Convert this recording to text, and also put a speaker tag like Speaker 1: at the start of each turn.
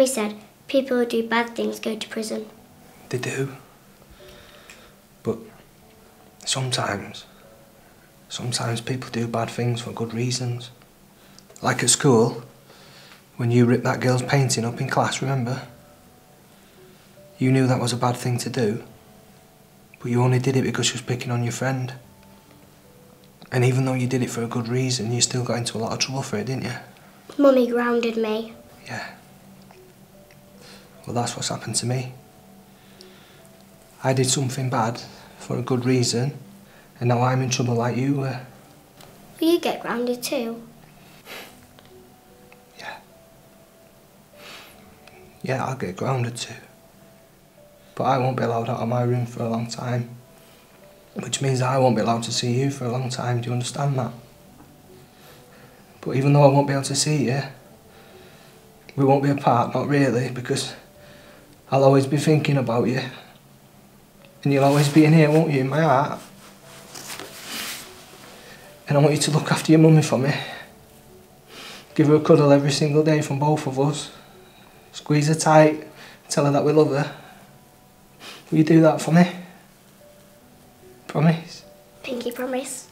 Speaker 1: Mummy said people who do bad things go to prison.
Speaker 2: They do. But sometimes, sometimes people do bad things for good reasons. Like at school, when you ripped that girl's painting up in class, remember? You knew that was a bad thing to do, but you only did it because she was picking on your friend. And even though you did it for a good reason, you still got into a lot of trouble for it, didn't you?
Speaker 1: Mummy grounded me.
Speaker 2: Yeah. Well, that's what's happened to me. I did something bad for a good reason, and now I'm in trouble like you were.
Speaker 1: Will you get grounded too?
Speaker 2: Yeah. Yeah, I'll get grounded too. But I won't be allowed out of my room for a long time. Which means I won't be allowed to see you for a long time, do you understand that? But even though I won't be able to see you, we won't be apart, not really, because I'll always be thinking about you. And you'll always be in here, won't you, in my heart? And I want you to look after your mummy for me. Give her a cuddle every single day from both of us. Squeeze her tight, tell her that we love her. Will you do that for me? Promise?
Speaker 1: Pinky promise.